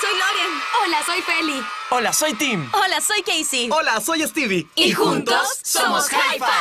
Soy Loren. Hola, soy Feli. Hola, soy Tim. Hola, soy Casey. Hola, soy Stevie. Y juntos somos High Five.